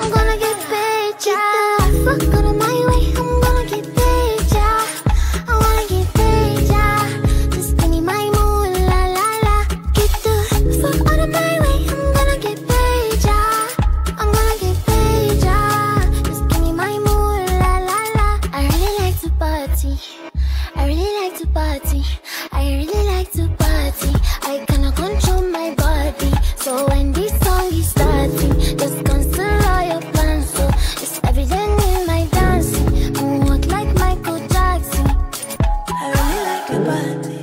I'm gonna get paid, yeah Fuck out of my way, I'm gonna get paid, yeah I wanna get paid, yeah Just give me my mood, la la la. Get the fuck out of my way, I'm gonna get paid, yeah I'm gonna get paid, yeah Just give me my mood, la la la. I really like to party. I really like to party. nobody